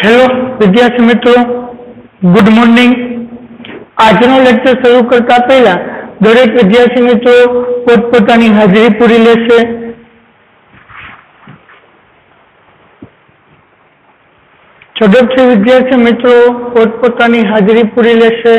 Hello વિદ્યાર્થી મિત્રો. Good morning આજનો લેક્ચર શરૂ કરતા પહેલા દરેક વિદ્યાર્થી મિત્રો પોતપોતાની હાજરી પૂરી લેશે. ઝડપથી વિદ્યાર્થી મિત્રો પોતપોતાની હાજરી પૂરી લેશે.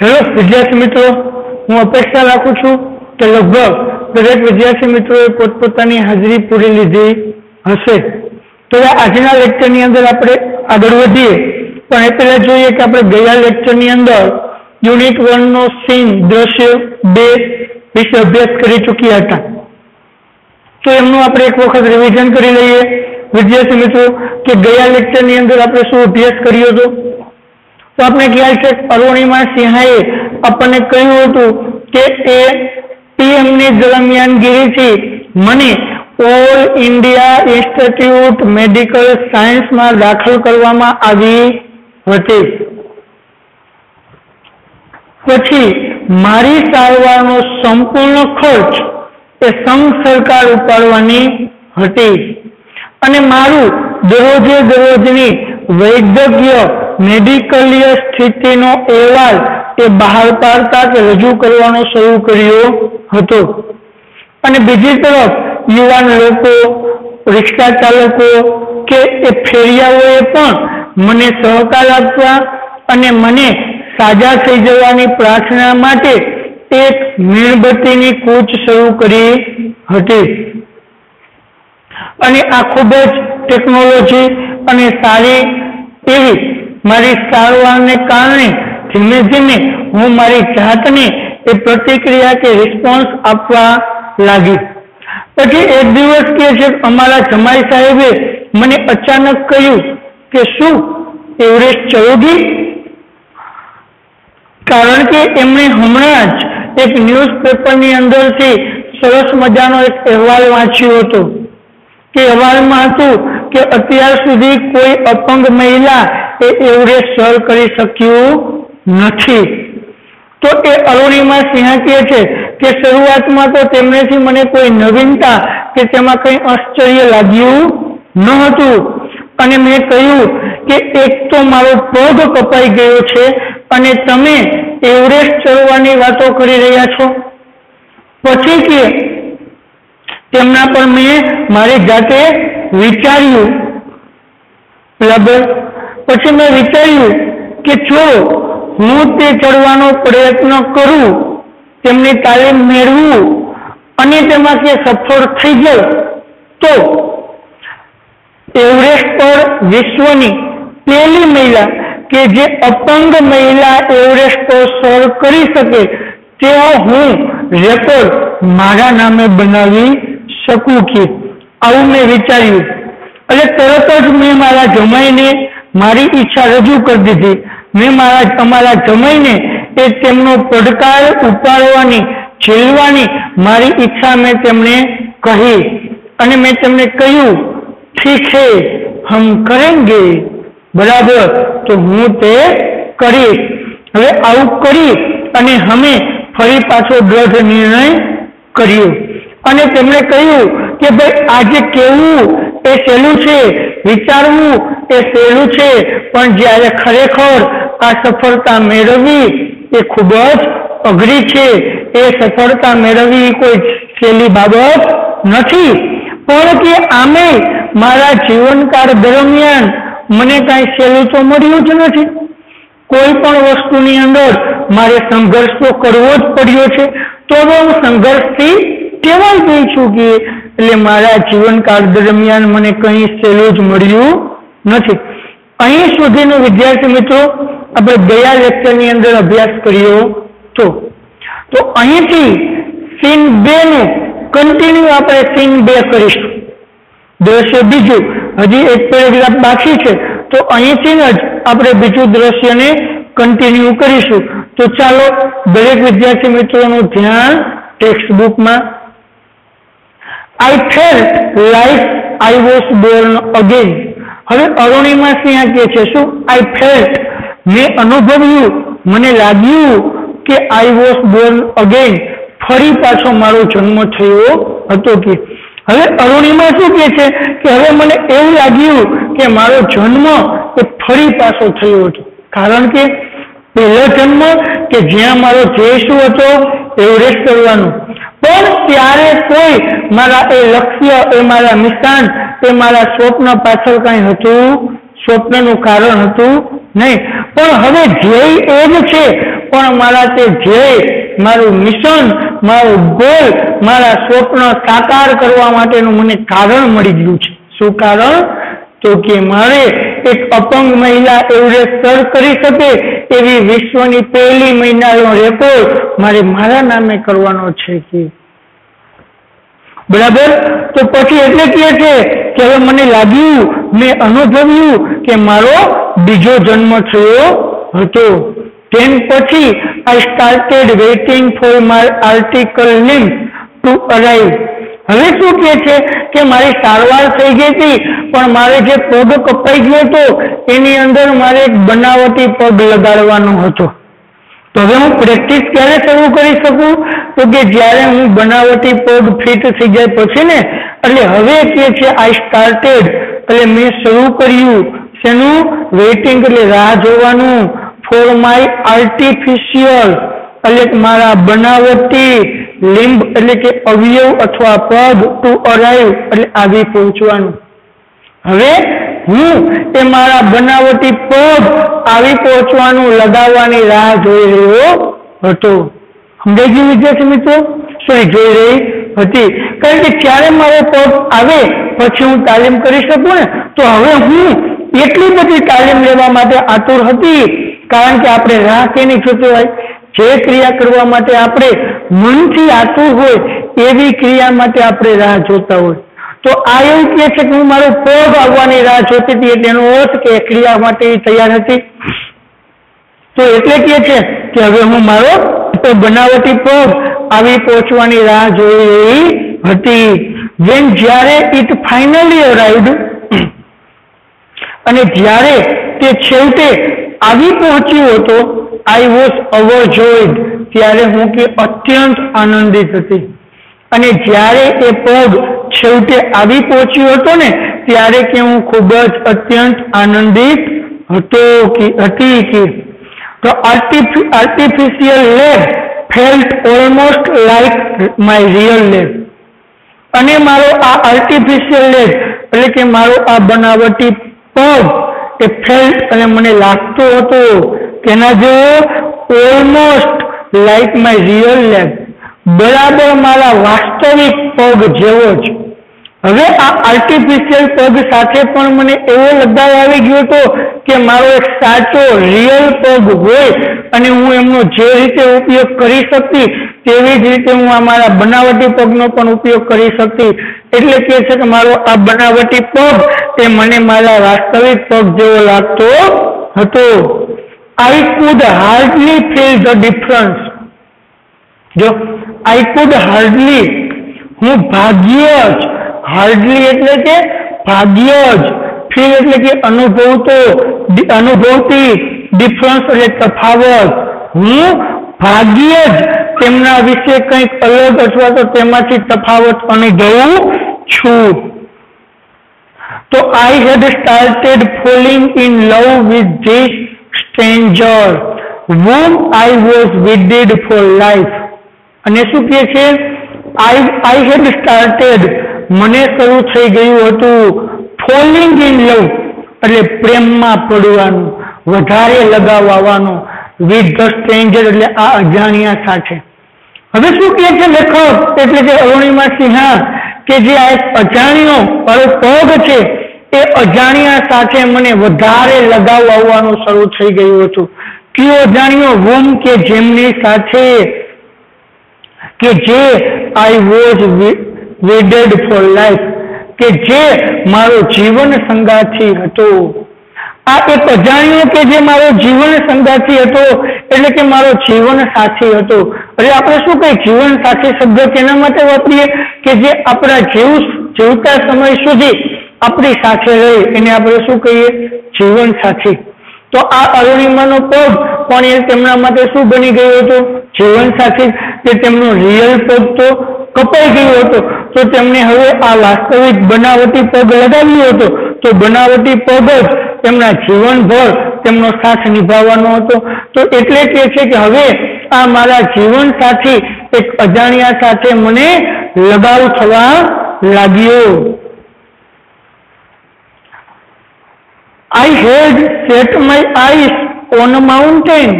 હેલો વિદ્યાર્થી મિત્રો, હું અપેક્ષા રાખું છું કે લગભગ દરેક વિદ્યાર્થી મિત્રોએ પોતપોતાની હાજરી પૂરી લીધી હશે. તો આજના લેક્ચરની અંદર આપણે આગળ વધીએ. પણ એ પહેલા જોઈએ કે આપણે ગયા લેક્ચરની અંદર યુનિટ વન નો સીન દ્રશ્ય બે વિશે અભ્યાસ કરી ચૂક્યા હતા. તો એમનું આપણે એક વખત રિવિઝન કરી લઈએ. વિદ્યાર્થી મિત્રો, કે ગયા લેક્ચરની અંદર આપણે શું અભ્યાસ કર્યો હતો? તો આપણે ખ્યાલ છે અરુણિમા સિંહાએ આપણને કહ્યું હતું કે એ પીએમની દરમિયાનગીરીથી મને ઓલ ઇન્ડિયા ઇન્સ્ટિટ્યૂટ મેડિકલ સાયન્સમાં દાખલ કરવામાં આવી હતી. પછી મારી સારવારનો સંપૂર્ણ ખર્ચ એ સંઘ સરકાર ઉપાડવાની હતી. અને મારું દરરોજે દરરોજની વૈદ્યકીય મેડિકલીય સ્થિતિનો અહેવાલ એ બહાર પાડતા કે રજૂ કરવાનો શરૂ કર્યો હતો. અને બીજી તરફ યુવાન લોકો, રિક્ષા ચાલકો કે એ ફેરિયાઓએ પણ મને સહકાર આપવા અને મને સાજા થઈ જવાની પ્રાર્થના માટે એક મીણબત્તીની કૂચ શરૂ કરી હતી. અને આ ખૂબ જ ટેકનોલોજી અને સારી એવી મારી સારવારને કારણે ધીમે ધીમે હું મારી જાતને એ પ્રતિક્રિયા કે રિસ્પોન્સ આપવા લાગી. પછી એક દિવસ કે છે, અમારા જમાઈ સાહેબે મને અચાનક કહ્યું કે શું, એવરેસ્ટ ચડોગી કારણ કે એમણે હમણાં જ એક ન્યૂઝ પેપરની અંદરથી સરસ મજાનો એક અહેવાલ વાંચ્યો હતો. કે અહેવાલમાં હતું કે અત્યાર સુધી કોઈ અપંગ મહિલા એ એવરેસ્ટ સર કરી શક્યું નથી. તો એ અરુણિમા સિંહા કહે છે કે શરૂઆતમાં તો તેમનેથી મને કોઈ નવીનતા કે તેમાં કંઈ આશ્ચર્ય લાગ્યું ન હતું અને મેં કહ્યું કે એક તો મારો પગ કપાઈ ગયો છે અને તમે એવરેસ્ટ ચડવાની વાતો કરી રહ્યા છો. પછી કે તેમના પર મેં મારી જાતે વિચાર્યું. બરાબર પછી મેં વિચાર્યું કે જો હું તે ચડવાનો પ્રયત્ન કરું, તેમની તાલીમ મેળવું અને તેમાં તે સફળ થઈ ગયો તો એવરેસ્ટ પર વિશ્વની પહેલી મહિલા કે જે અપંગ મહિલા એવરેસ્ટ પર સર કરી શકે તેવો હું રેકોર્ડ મારા નામે બનાવી શકું કે આવું મેં વિચાર્યું. એટલે તરત જ મેં મારા જમાઈને મારી ઈચ્છા રજૂ કરી દીધી. મેં મારા તમારા જમાઈને એ તેમનો પડકાર ઉપાડવાની, ઝીલવાની મારી ઈચ્છા મેં તેમને કહી. અને મેં તેમને કહ્યું, ઠીક છે, હમ કરેંગે. બરાબર, તો હું તે કરીશ. હવે આવું કરી અને અમે ફરી પાછો દ્રઢ નિર્ણય કર્યો. અને તેમણે કહ્યું કે ભાઈ આજે કેવું? એ સહેલું છે, વિચારવું એ સહેલું છે, પણ જ્યારે ખરેખર આ સફળતા મેળવવી એ ખૂબ જ અઘરી છે. એ સફળતા મેળવવી કોઈ સહેલી બાબત નથી. પણ કે આમે મારા જીવનકાળ દરમિયાન મને કાંઈ સહેલું તો મળ્યું જ નથી. કોઈ પણ વસ્તુની અંદર મારે સંઘર્ષ તો કરવો જ પડ્યો છે. તો હું સંઘર્ષથી ટેવાઈ ગઈ છું કે, એટલે મારા જીવનકાળ દરમિયાન મને કંઈ સહેલું જ મળ્યું નથી. અહીં સુધીનો વિદ્યાર્થી મિત્રો, આપણે ગયા લેક્ચરની અંદર અભ્યાસ કર્યો તો. તો અહીંથી સીન બે નું કન્ટિન્યુ આપણે સીન બે કરીશું. દ્રશ્ય બીજું, હજી એક પેરેગ્રાફ બાકી છે. તો અહીંથી જ આપણે બીજું દ્રશ્યને કન્ટિન્યુ કરીશું. તો ચાલો, દરેક વિદ્યાર્થી મિત્રોનું ધ્યાન ટેક્સ્ટ બુકમાં I felt like I was born again હવે અરુણિમા સિંહ કહે છે, શું આઈ ફેલ્ટ મેં અનુભવ્યું. મને લાગ્યું કે આઈ વોઝ બોર્ન અગેન ફરી પાછો મારો જન્મ થયો હતો કે. હવે અરુણિમા શું કે છે કે હવે મને એવું લાગ્યું કે મારો જન્મ એ ફરી પાછો થયો હતો. કારણ કે પહેલો જન્મ કે જ્યાં મારો ધ્યેય હતો, એવરેસ્ટ કરવાનું. પણ ત્યારે કોઈ મારા એ લક્ષ્ય, એ મારા નિશાન એ મારા સ્વપ્ન પાછળ કઈ હતું સ્વપ્નનું કારણ હતું નહીં. પણ હવે ધ્યેય એ જ છે. પણ મારા તે ધ્યેય, મારું મિશન, મારું ગોલ, મારા સ્વપ્ન સાકાર કરવા માટેનું મને કારણ મળી ગયું છે. શું કારણ? તો કે મારે એક અપંગ મહિલા એવરેસ્ટ સર કરી શકે એવી વિશ્વની પહેલી મહિનાનો રેકોર્ડ મારે મારા નામે કરવાનો છે કે. બરાબર? તો પછી એટલે કહે છે કે હવે મને લાગ્યું, મેં અનુભવ્યું કે મારો બીજો જન્મ થયો હતો. તેમ પછી I started waiting for my article name to arrive હવે શું કે છે કે મારી સારવાર થઈ ગઈ હતી, પણ મારે જે પગ કપાઈ ગયો હતો, એની અંદર મારે એક બનાવટી પગ લગાડવાનો હતો. તો હવે હું પ્રેક્ટિસ ક્યારે શરૂ કરી શકું? તો કે જ્યારે હું બનાવટી પગ ફિટ થઈ જાય પછી ને, એટલે હવે કે છે આઈ સ્ટાર્ટેડ એટલે મેં શરૂ કર્યું. શેનું? વેઇટિંગ એટલે રાહ જોવાનું. ફોર માય આર્ટિફિશિયલ એટલે મારા બનાવટી લિંબ એટલે કે અવયવ અથવા પગ ટુ અરાઈવ એટલે આવી પહોંચવાનું. હવે હું એ મારા બનાવટી પગ આવી પહોંચવાનું લગાવવાની રાહ જોઈ રહ્યો હતો. સમજાઈ વિદ્યાર્થી મિત્રો? સોરી જોઈ રહી હતી? કારણ કે ક્યારે મારો પગ આવે પછી હું તાલીમ કરી શકું ને? તો હવે હું એટલી બધી તાલીમ લેવા માટે આતુર હતી. કારણ કે આપણે રાહ કેની જોતી હોય? જે ક્રિયા કરવા માટે આપણે મનથી આતુર હોય, એવી ક્રિયા માટે આપણે રાહ જોતા હોય. તો આ એવું કહે છે કે હું મારો પગ આવવાની રાહ જોતી હતી એટલે એનો અર્થ કે ક્રિયા માટે તૈયાર હતી. તો એટલે કહે છે કે હવે હું મારો બનાવટી પગ આવી પહોંચવાની રાહ જોઈ રહી હતી. વેન જ્યારે ઇટ ફાઇનલી અરાઈવડ અને જ્યારે તે છેવટે આવી પહોંચ્યો હતો આઈ વોઝ ઓવરજોઈડ ત્યારે હું કે અત્યંત આનંદિત હતી. અને જ્યારે એ પગ છેવટે આવી પહોંચ્યો હતો ને, ત્યારે કે હું ખૂબ જ અત્યંત આનંદિત હતો કે, હતી કે. તો artificial leg felt almost like my real leg અને મારો આ આર્ટિફિશિયલ લેબ એટલે કે મારો આ બનાવટી પગ, એ ફેલ્ટ અને મને લાગતો હતો. તેના જેવો almost like my real leg બરાબર મારા વાસ્તવિક પગ જેવો જ. હવે આ આર્ટિફિશિયલ પગ સાથે પણ મને એવો લગાવ આવી ગયો હતો કે મારો એક સાચો રિયલ પગ હોય અને હું એમનો જે રીતે ઉપયોગ કરી શકતી, તેવી જ રીતે હું આ મારા બનાવટી પગનો પણ ઉપયોગ કરી શકતી. એટલે કે છે કે મારો આ બનાવટી પગ તે મને મારા વાસ્તવિક પગ જેવો લાગતો હતો. I could hardly feel the difference જો આઈ કુડ હાર્ડલી હું ભાગ્ય જ હાર્ડલી એટલે કે ભાગ્ય જ ફીલ એટલે કે અનુભવતો અનુભવતી ડિફરન્સ એટલે તફાવત. હું ભાગ્ય જ તેમના વિશે કંઈક અલગ અથવા તો તેમાંથી તફાવત અનુભવું છું. તો I had started falling in love with this stranger whom I was wedded for life અને શું કહે છે? આઈ આઈ હેડ સ્ટાર્ટેડ મને શરૂ થઈ ગયું હતું ફોલિંગ ઇન લવ એટલે પ્રેમમાં પડવાનું, વધારે લગાવ આવવાનો વિથ ધ સ્ટ્રેન્જર એટલે આ અજાણ્યા સાથે. હવે શું કહે છે લેખક? એટલે કે અરુણિમા સિંહા કે જે આ એક અજાણ્યો પગ છે એ અજાણ્યા સાથે મને વધારે લગાવ આવવાનું શરૂ થઈ ગયું હતું. કયો અજાણ્યો વુમ કે જેમની સાથે કે જે I was wedded for life કે જે મારો જીવન સંગાથી હતો. આ એક અજાણ્યો કે જે મારો જીવન સંગાથી હતો, એટલે કે મારો જીવન સાથી હતો. એટલે આપણે શું કહીએ જીવન સાથી શબ્દ કેના માટે વાપરીએ? કે જે આપણા જીવ, જીવતા સમય સુધી આપણી સાથે રહે. એને આપણે શું કહીએ? જીવન સાથી. તો આ અરુણિમાનો પગ પણ એ તેમના માટે શું બની ગયો હતો? જીવન સાથી. કે તેમનો રિયલ પગ તો કપાઈ ગયો હતો. તો તેમને હવે આ વાસ્તવિક બનાવટી પગ લગાવ્યો હતો. તો બનાવટી પગ જ તેમના જીવનભર તેમનો સાથ નિભાવવાનો હતો. તો એટલે કે છે કે હવે આ મારા જીવન સાથી એક અજાણ્યા સાથે મને લગાવ થવા લાગ્યો. I set set my on on mountain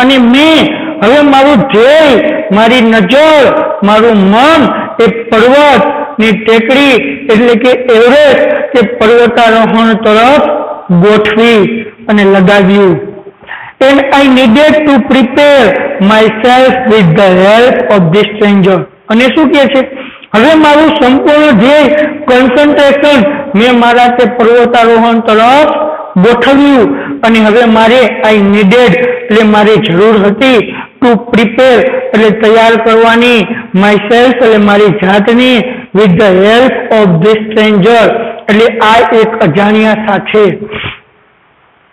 અને મેં હવે મારું ધ્યેય, મારી નજર, મારું મન એ પર્વતની ટેકડી, એટલે કે એવરેસ્ટ કે પર્વતારોહણ તરફ ગોઠવી અને લગાવ્યું. And I needed to prepare myself with the help of this stranger અને શું કહે છે? હવે મારું સંપૂર્ણ ધ્યેય કોન્સન્ટ્રેશન મેં મારા તે પર્વતારોહણ તરફ ગોઠવ્યું અને હવે મારે આઈ નીડેડ એટલે મારે જરૂર હતી ટુ પ્રિપેર એટલે તૈયાર કરવાની માય સેલ્ફ એટલે મારી જાતની with the help of this stranger એટલે આ એક અજાણ્યા સાથે.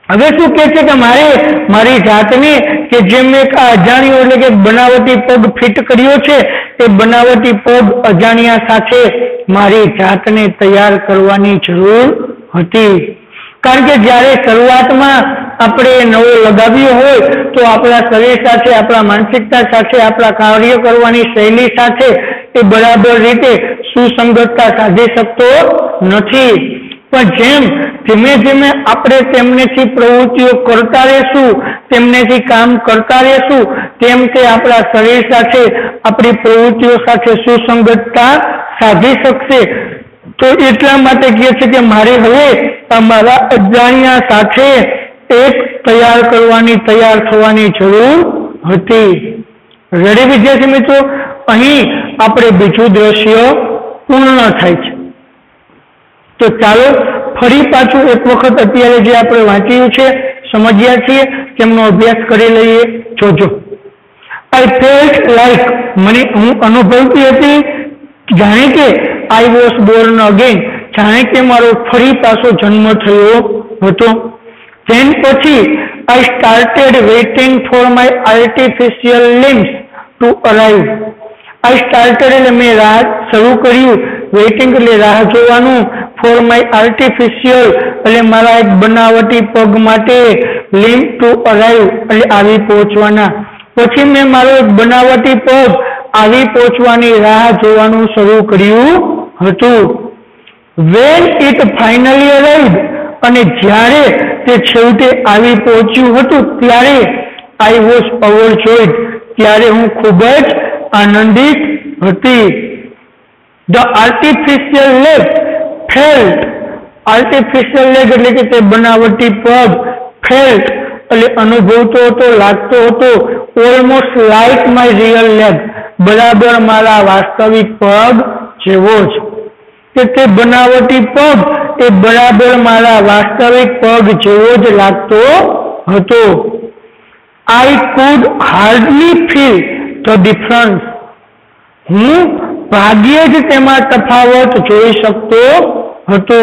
હવે શું કે છે કે મારે મારી જાતને કે જે મેં એક અજાણ્યો એટલે કે બનાવટી પગ ફિટ કર્યો છે, એ બનાવટી પગ અજાણ્યા સાથે મારી જાતને તૈયાર કરવાની જરૂર હતી. કારણ કે જ્યારે શરૂઆતમાં આપણે નવો લગાવ્યો હોય, તો આપણા શરીર સાથે, આપણા માનસિકતા સાથે, આપણા કાર્ય કરવાની શૈલી સાથે એ બરાબર રીતે સુસંગતતા સાધી શકતો નથી. પણ જેમ ધીમે ધીમે આપણે તેમનેથી પ્રવૃત્તિઓ કરતા રહેશું, તેમનેથી કામ કરતા રહેશું, તેમ તે આપણા શરીર સાથે, આપણી પ્રવૃત્તિઓ સાથે સુસંગતતા સાધી શકશે. તો એટલા માટે કહે છે કે મારે હવે અમારા અજાણ્યા સાથે એક તૈયાર કરવાની, તૈયાર થવાની જરૂર હતી. રેડી વિદ્યાર્થી મિત્રો? અહીં આપણે બીજું દ્રશ્ય પૂર્ણ થાય છે. તો ચાલો ફરી પાછું એક વખત અત્યારે જે આપણે વાંચ્યું છે સમજ્યા છીએ, તેમનો અભ્યાસ કરી લઈએ. જોજો. આઈ ફેલ્ટ લાઈક મને, હું અનુભવતી હતી, જાણે કે આઈ વોઝ બોર્ન અગેન જાણે કે મારો ફરી પાછો જન્મ થયો હતો. તેન પછી I started waiting for my artificial limbs to arrive I started એટલે મેં રાહ શરૂ કર્યું. વેઇટિંગ એટલે રાહ જોવાનું. ફોર માય આર્ટિફિશિયલ એટલે મારા એક બનાવટી પગ માટે લિંક ટુ અરાઈવ એટલે આવી પહોંચવાના. પછી મેં મારો એક બનાવટી પગ આવી પહોંચવાની રાહ જોવાનું શરૂ કર્યું હતું. વેન ઇટ ફાઇનલી અરાઈવ અને જ્યારે તે છેવટે આવી પહોંચ્યું હતું, ત્યારે આઈ વોઝ ઓવરજોઈડ ત્યારે હું ખૂબ જ આનંદિત હતી. The artificial leg felt artificial leg એટલે કે તે બનાવટી પગ ફેલ્ટ એટલે અનુભવતો હતો, લાગતો હતો. Almost like my real leg બરાબર મારા વાસ્તવિક પગ જેવો જ. કે તે બનાવટી પગ એ બરાબર મારા વાસ્તવિક પગ જેવો જ લાગતો હતો. I could hardly feel the difference હું ભાગ્યે જ તેમાં તફાવત જોઈ શકતો હતો.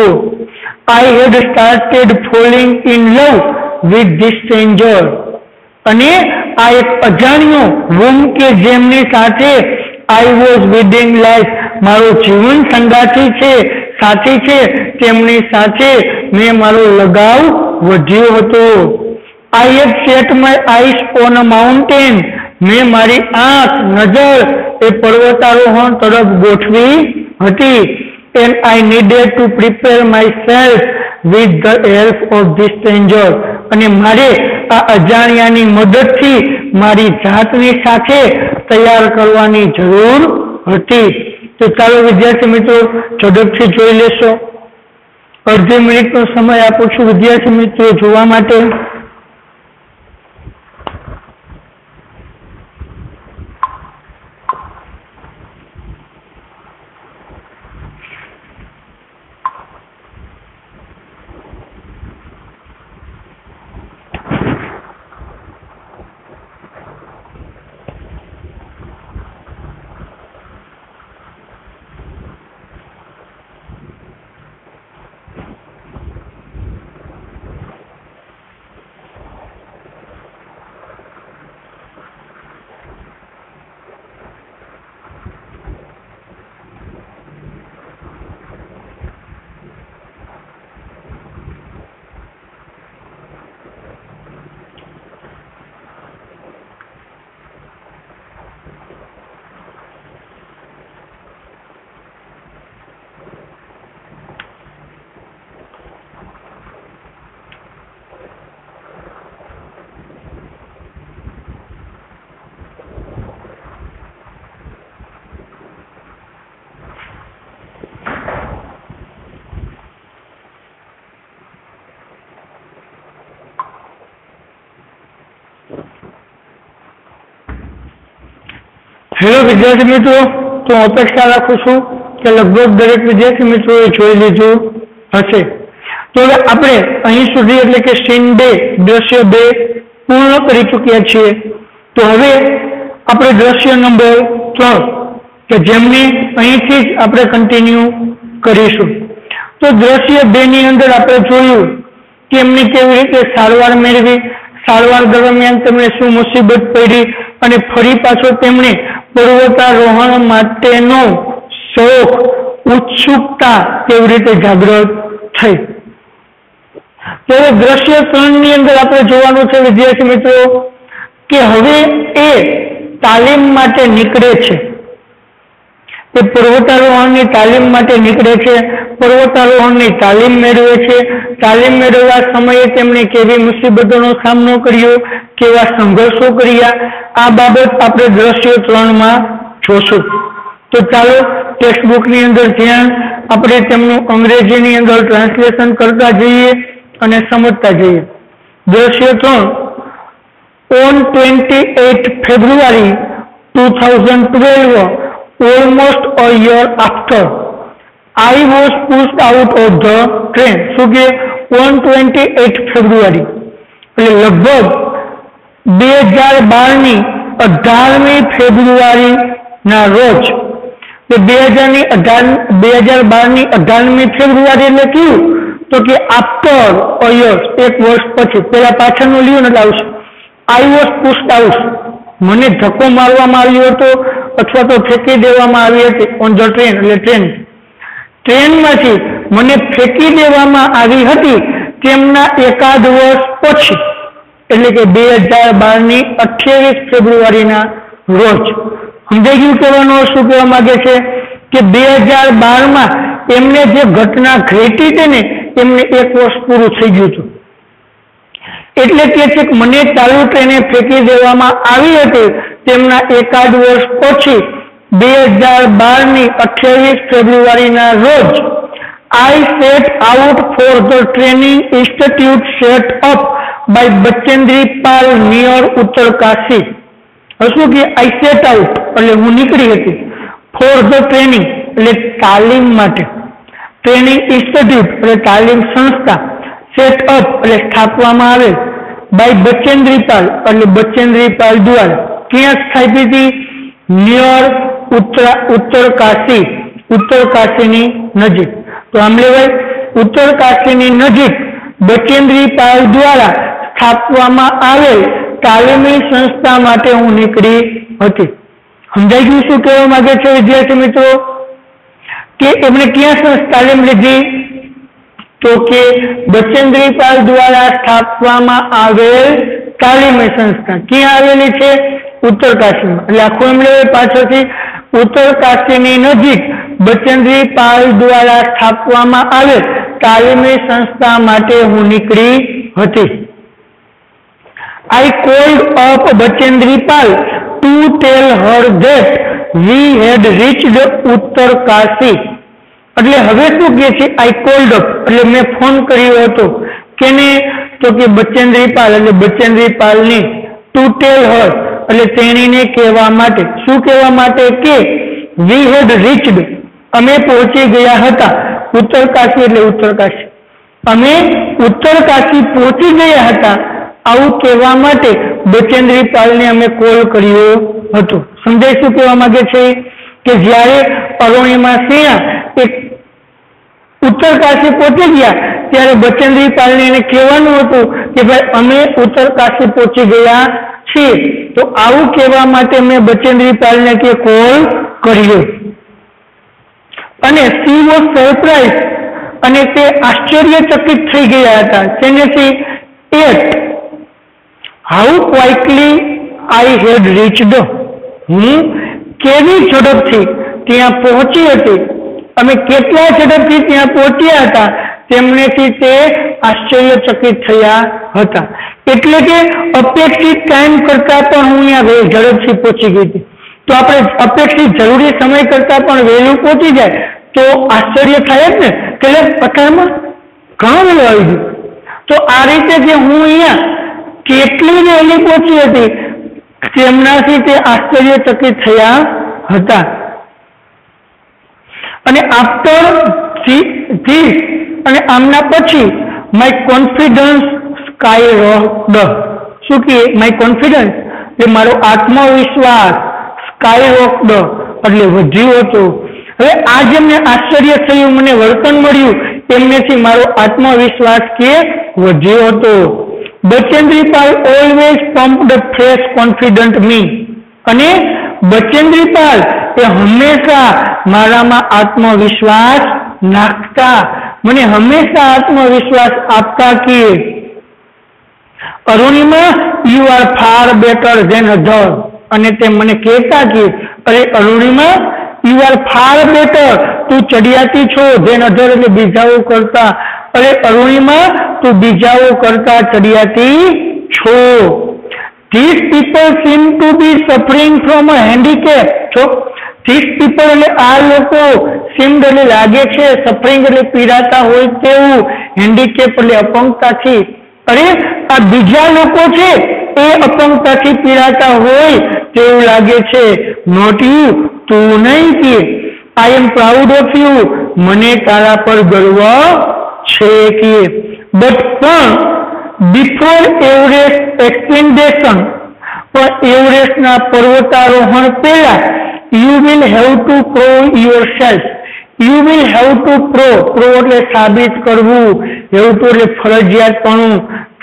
I had started falling in love with this stranger અને આ એક અજાણ્યો રૂમ કે જેમની સાથે આઈ વોઝ વિડિંગ લાઈફ મારો જીવન સંગાથી છે, સાથી છે, તેમની સાથે મેં મારો લગાવ વધ્યો હતો. I had set my eyes on a mountain મેં મારી આંખ, નજર એ પર્વતારોહણ તરફ ગોઠવી હતી. And I needed to prepare myself with the help of the stranger અને મારે આ અજાણ્યાની મદદથી મારી જાતની સાથે તૈયાર કરવાની જરૂર હતી. તો ચાલો વિદ્યાર્થી મિત્રો, ઝડપથી જોઈ લેશો. અડધી મિનિટનો સમય આપું છું વિદ્યાર્થી મિત્રો, જોવા માટે. હેલો વિદ્યાર્થી મિત્રો, તો હું અપેક્ષા રાખું છું કે લગભગ દરેક વિદ્યાર્થી મિત્રોએ જોઈ લીધું હશે. તો હવે આપણે અહીં સુધી એટલે કે સીન બે, દ્રશ્ય બે પૂર્ણ કરી ચૂક્યા છીએ. તો હવે આપણે દ્રશ્ય નંબર ત્રણ, કે જેમને અહીંથી જ આપણે કન્ટિન્યુ કરીશું. તો દ્રશ્ય બે ની અંદર આપણે જોયું કે એમની કેવી રીતે સારવાર મેળવી સારવાર દરમિયાન તેમને શું મુસીબત પડી અને ફરી પાછો તેમણે પર્વતારોહણ માટેનો શોખ, ઉત્સુકતા કેવી રીતે જાગૃત થઈ? ત્યારે દ્રશ્ય ત્રણની અંદર આપણે જોવાનું છે, વિદ્યાર્થી મિત્રો, કે હવે એ તાલીમ માટે નીકળે છે. તે પર્વતારોહણની તાલીમ માટે નીકળે છે. પર્વતારોહણની તાલીમ મેળવે છે. તાલીમ મેળવવા સમયે તેમણે કેવી મુસીબતોનો સામનો કર્યો, કેવા સંઘર્ષો કર્યા, આ બાબત આપણે દ્રશ્યો ત્રણમાં જોશું. તો ચાલો ટેક્સ્ટબુકની અંદર ધ્યાન આપણે તેમનું અંગ્રેજીની અંદર ટ્રાન્સલેશન કરતા જઈએ અને સમજતા જઈએ. દ્રશ્ય ત્રણ on twenty eight February two thousand twelve almost a year after. I was pushed out of the train. શું કે ઓન ટ્વેન્ટી એટ ફેબ્રુઆરી એટલે લગભગ બે હજાર બારની અઢારમી ફેબ્રુઆરીના રોજ બે હજારની અઢાર, બે હજાર બારની અઢારમી ફેબ્રુઆરી એટલે કયું? તો કે આફ્ટર અ યર્સ એક વર્ષ પછી. પેલા પાછળનું લ્યું એટલે આવશે. આઈ વોઝ પુસ્ટ આઉટ મને ધક્કો મારવામાં આવ્યો હતો. અથવા તો ફેંકી દેવામાં આવી હતી. ઓન ધ ટ્રેન એટલે ટ્રેન ટ્રેનમાંથી મને ફેંકી દેવામાં આવી હતી તેમના એકાદ વર્ષ પછી, એટલે કે બે હજાર બારની અઠ્યાવીસ ફેબ્રુઆરીના રોજ. સમજાઈ ગયું કહેવાનો શું કહેવા માગે છે? કે બે હજાર બારમાં એમને જે ઘટના ઘટી હતી ને, એમને એક વર્ષ પૂરું થઈ ગયું હતું. એટલે કે છે મને ચાલુ ટ્રેને ફેંકી દેવામાં આવી હતી. તેમના એકાદ વર્ષ પછી બે હજાર બારની અઠ્યાવીસ ફેબ્રુઆરીના રોજ I set out for the training institute set up by Bachendri Pal near Uttarkashi શું કે આઈ સેટ આઉટ એટલે હું નીકળી હતી ફોર ધ ટ્રેનિંગ એટલે તાલીમ માટે. ટ્રેનિંગ ઇન્સ્ટિટ્યૂટ એટલે તાલીમ સંસ્થા. સેટ અપ એટલે સ્થાપવામાં આવેલ બાય બચેન્દ્રીપાલ એટલે બચેન્દ્રીપાલ દ્વારા. ક્યાં સ્થાપી હતી? નિયર ઉત્તર ઉત્તર કાશી ઉત્તર કાશીની નજીક. તો આમ લેવાય ઉત્તર કાશીની નજીક બચેન્દ્રીપાલ દ્વારા સ્થાપવામાં આવેલ તાલીમી સંસ્થા માટે હું નીકળી હતી. સમજાઈ ગયું શું કહેવા માંગે છે વિદ્યાર્થી મિત્રો? કે એમણે ક્યાં તાલીમ લીધી? તો કે બચેન્દ્રીપાલ દ્વારા સ્થાપવામાં આવેલ તાલીમી સંસ્થા ક્યાં આવેલી છે? ઉત્તરકાશીમાં એટલે આખું એમણે પાછળથી ઉત્તરકાશીની નજીક બચેન્દ્રીપાલ દ્વારા સ્થાપવામાં આવેલ તાલીમી સંસ્થા માટે હું નીકળી હતી. I called up Bachendri Pal to tell her that we had reached ઉત્તર કાશી. એટલે હવે શું કે છે? આઈ કોલ્ડ અપ એટલે મેં ફોન કર્યો હતો. કેને? તો કે બચેન્દ્રી પાલ એટલે બચેન્દ્રી પાલની ટુ ટેલ હર એટલે તેણીને કહેવા માટે. શું કહેવા માટે? કે વી હેડ રીચડ અમે પહોંચી ગયા હતા. ઉત્તરકાશી એટલે ઉત્તરકાશી. અમે ઉત્તરકાશી પહોંચી ગયા હતા. આવું કહેવા માટે બચેન્દ્રી પાલને અમે કોલ કર્યો હતો. સમજાય શું કહેવા માંગે છે? કે જ્યારે અરુણિમા સિંહ એક ઉત્તર કાશી પહોંચી ગયા, ત્યારે બચેન્દ્રી એને કહેવાનું હતું કે ભાઈ, અમે ઉત્તર કાશી પહોંચી ગયા છીએ. તો આવું કહેવા માટે મેં બચેન્દ્રી પાલને કે કોલ કર્યો. અને સી વોઝ સરપ્રાઇઝ અને તે આશ્ચર્યચકિત થઈ ગયા હતા. તેનેથી at how quickly I had reached હું કેવી ઝડપથી ત્યાં પહોંચી હતી. અમે કેટલા ઝડપથી ત્યાં પહોંચ્યા હતા, તેમનેથી તે આશ્ચર્યચકિત થયા હતા. એટલે કે અપેક્ષિત ટાઈમ કરતા પણ હું અહીંયા ઝડપથી પહોંચી ગઈ હતી. તો આપણે અપેક્ષિત જરૂરી સમય કરતા પણ વહેલું પહોંચી જાય, તો આશ્ચર્ય થાય જ ને. કે અત્યારમાં ઘણું વહેલું આવી ગયું. તો આ રીતે જે હું અહીંયા કેટલી વહેલી પહોંચી હતી, તેમનાથી તે આશ્ચર્યચકિત થયા હતા. અને આફ્ટર ધીસ અને આમના પછી માય કોન્ફિડન્સ સ્કાય રોકડ શું કે માય કોન્ફિડન્સ એટલે મારો આત્મવિશ્વાસ સ્કાય રોકડ એટલે વધ્યો હતો. હવે આ જેમને આશ્ચર્ય થયું, મને વર્તન મળ્યું, એમનેથી મારો આત્મવિશ્વાસ કે વધ્યો હતો. Bachendri Pal always always the fresh confident me અને બચેન્દ્રી એ હંમેશા મારામાં આત્મવિશ્વાસ નાખતા. મને હંમેશા આત્મવિશ્વાસ આપતા કે Arunima you are far better than other અને તે મને કહેતા કે, અરે Arunima you are far better તું ચડિયાતી છો ધેન અધર એટલે બીજાઓ કરતા. અરે અરુણિમા, તું બીજાઓ કરતા ચડિયાતી છો. This people seem to be suffering from a handicap છો ધીસ પીપલ એટલે આ લોકો સિમ્ડ એટલે લાગે છે સફરિંગ એટલે પીડાતા હોય તેવું હેન્ડીકેપ એટલે અપંગતાથી. અરે, આ બીજા લોકો છે, એ અપંગતાથી પીડાતા હોય તેવું લાગે છે. નોટ યુ તું નહીં કે. I am proud of you મને તારા પર ગર્વ છે કે. બટ પણ બિફોર એવરેસ્ટ એક્સપેન્ડેશન પણ એવરેસ્ટના પર્વતારોહણ પહેલા you will have to prove yourself you will have to prove prove એટલે સાબિત કરવું. હેવ ટુ એટલે ફરજિયાતપણું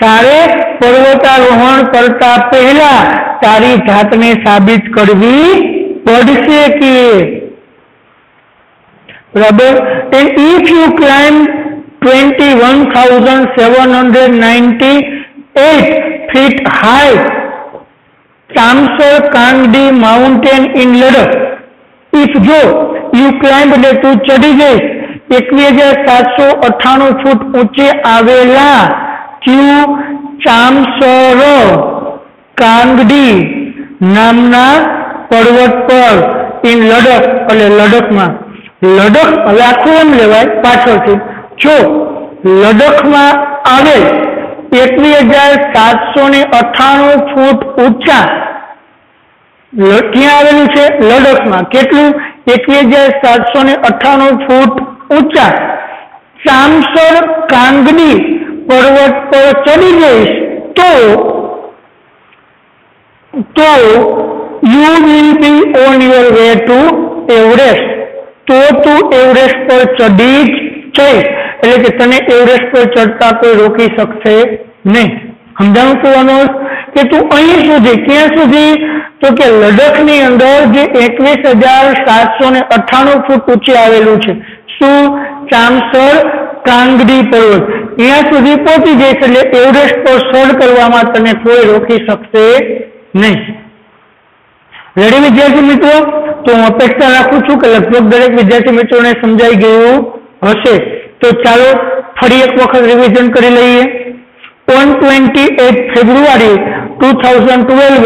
તારે પર્વતારોહણ કરતા પહેલા તારી જાતને સાબિત કરવી પડશે કે? બરાબર? And if you climb 21,798 feet high Chamsar Kangdi mountain in Ladakh. If જો you climb એટલે તું ચડી જઈશ, એકવીસ હજાર સાતસો અઠ્ઠાણું ફૂટ ઊંચે આવેલા ક્યુ ચામસર કાંગડી નામના પર્વત પર ઇન લડખ એટલે લડખમાં લડખ હવે આખું એમ લેવાય પાછળથી જો લડખમાં આવેલ એકવીસ હજાર સાતસો ને અઠ્ઠાણું ફૂટ ઊંચા ક્યાં આવેલું છે? લડખમાં. કેટલું? એકવીસ હજાર સાતસો ને અઠ્ઠાણું ફૂટ ઊંચા. ચામસર કાંગની પર્વત પર ચડી જઈશ તો તો you will be on your way to Everest તો તું એવરેસ્ટ પર ચડી જ જઈશ. એટલે કે તને એવરેસ્ટ પર ચડતા કોઈ રોકી શકશે નહીં. સમજાણું કહેવાનો કે તું અહીં સુધી, ક્યાં સુધી? તો કે લડખની અંદર જે એકવીસ હજાર સાતસો ને અઠ્ઠાણું ફૂટ ઊંચે આવેલું છે. શું? ચામસર કાંગડી પર્વત. ત્યાં સુધી પહોંચી જઈશ એટલે એવરેસ્ટ પર સર કરવામાં તને કોઈ રોકી શકશે નહીં. રેડી વિદ્યાર્થી મિત્રો? તો હું અપેક્ષા રાખું છું કે લગભગ દરેક વિદ્યાર્થી મિત્રોને સમજાઈ ગયું હશે. તો ચાલો ફરી એક વખત રિવિઝન કરી લઈએ. On twenty eight February two thousand twelve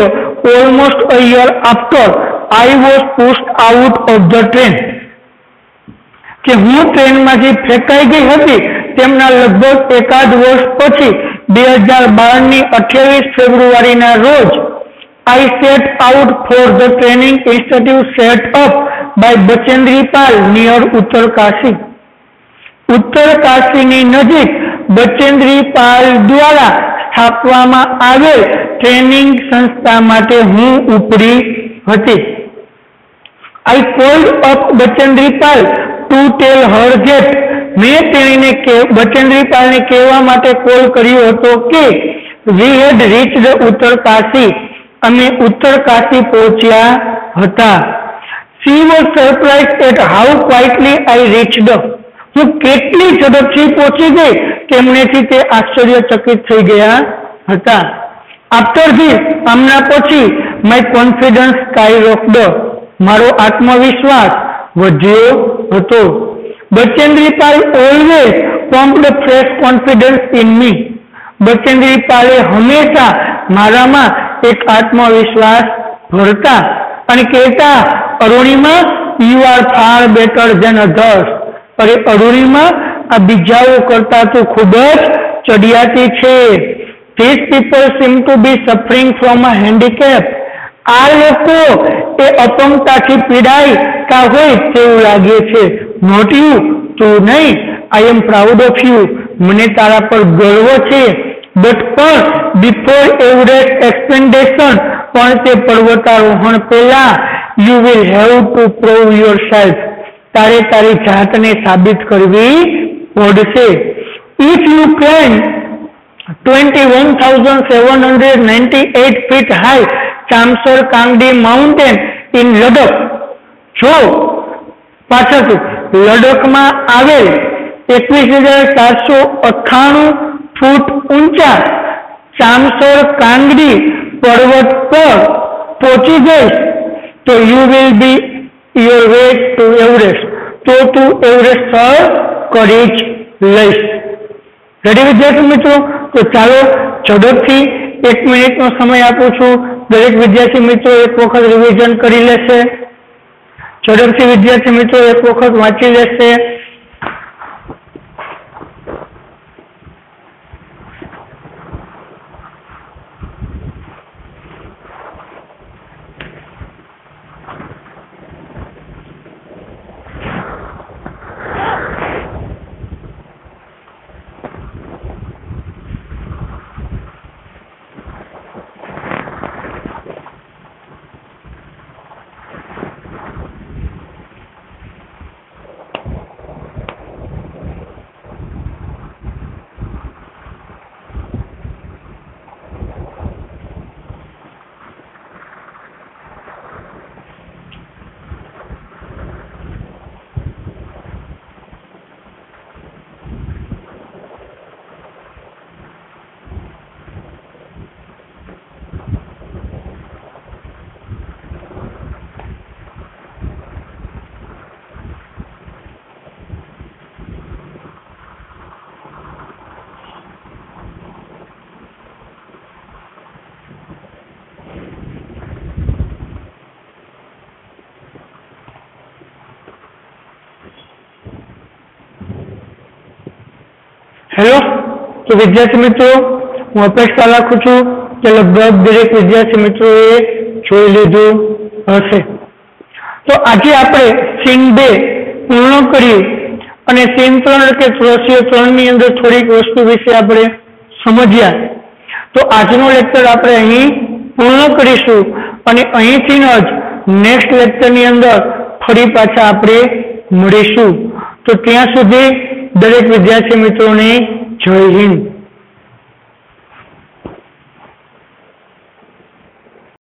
almost a year after I was pushed out of the train કે હું ટ્રેનમાંથી ફેંકાઈ ગઈ હતી તેમના લગભગ એકાદ વર્ષ પછી બે હજાર બારની અઠ્યાવીસ ફેબ્રુઆરીના રોજ I set out for the training institute set up by Pal near Uttarkashi Uttarkashi કાશીની નજીક બચેન્દ્રી દ્વારા સ્થાપવામાં આવેલ ટ્રેનિંગ સંસ્થા માટે હું ઉપડી હતી. I called up Bachendri to tell her મેં તેણીને બચેન્દ્રી કહેવા માટે કોલ કર્યો હતો કે વી હેડ રીચડ ઉત્તર કાશી. અમે ઉત્તર કાશી પહોંચ્યા હતા. She was surprised at how quietly I reached હું કેટલી ઝડપથી પહોંચી ગઈ? તેમનેથી તે આશ્ચર્યચકિત થઈ ગયા હતા. આફ્ટર ધીસ આમના પછી માય કોન્ફિડન્સ સ્કાય રોકડ મારો આત્મવિશ્વાસ વધ્યો હતો. Bachendri Pal always pumped fresh confidence in me Bachendri પાલે હંમેશા મારામાં એક આત્મવિશ્વાસ ભરતા અને કહેતા, Arunima you are far better than others અરે અરૂણિમા આ બીજાઓ કરતા તો ખૂબ જ ચડિયાતી છે. This people seem to be suffering from a handicap આ લોકો એ અપંગતાથી પીડાયતા હોય તેવું લાગે છે. નોટ યુ તું નહીં. I am proud of you મને તારા પર ગર્વ છે. બટ પણ બિફોર એવરેસ્ટ એક્સપેન્ડેશન પણ તે પર્વતારોહણ પહેલા you will have to prove yourself તારે તારી જાતને સાબિત કરવી પડશે. If you climb twenty one thousand seven hundred ninety eight feet high Chamser Kangri mountain in Ladakh જો પાછળથી લડખમાં આવેલ એકવીસ હજાર ચારસો અઠ્ઠાણું ફૂટ ઊંચા ચામસર કાંગડી પર્વત પર પહોંચી જઈશ, તો you will be your way to Everest તો તું એવરેસ્ટ સર કરી જ લઈશ. રેડી વિદ્યાર્થી મિત્રો? તો ચાલો ઝડપથી એક મિનિટનો સમય આપું છું. દરેક વિદ્યાર્થી મિત્રો એક વખત રિવિઝન કરી લેશે. ઝડપથી વિદ્યાર્થી મિત્રો એક વખત વાંચી લેશે. હેલો? તો વિદ્યાર્થી મિત્રો, હું અપેક્ષા રાખું છું કે લગભગ દરેક વિદ્યાર્થી મિત્રોએ જોઈ લીધું હશે. તો આજે આપણે સીન બે પૂર્ણ કર્યું અને સીન ત્રણ કે ત્રસ્ય ત્રણની અંદર થોડીક વસ્તુ વિશે આપણે સમજ્યા. તો આજનો લેક્ચર આપણે અહીં પૂર્ણ કરીશું અને અહીંથી જ નેક્સ્ટ લેક્ચરની અંદર ફરી પાછા આપણે મળીશું. તો ત્યાં સુધી દરેક વિદ્યાર્થી મિત્રોને જય હિન્દ.